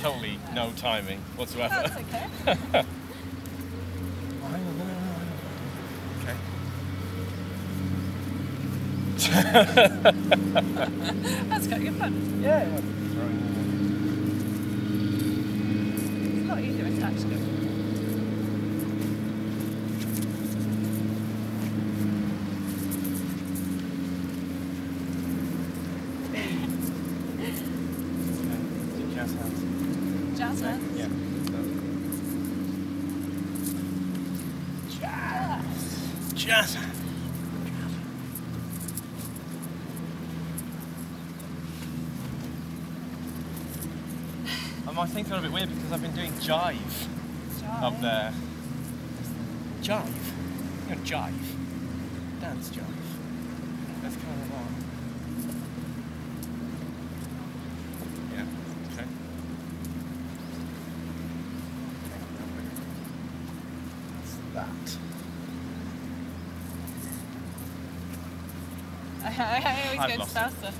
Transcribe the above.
totally no timing whatsoever. That's okay. okay. That's quite good fun. Yeah. It's a lot easier when it's actually. Jazz hands. Jazz hands. Yeah. Jazz. Jazz. And my thing's got a bit weird because I've been doing jive Jive. up there. Jive? You know, jive. Dance jive. That's kind of odd. Yeah, okay. That's that. I, I always I've go to lost it. faster.